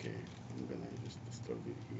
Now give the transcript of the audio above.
Okay, I'm gonna just start it here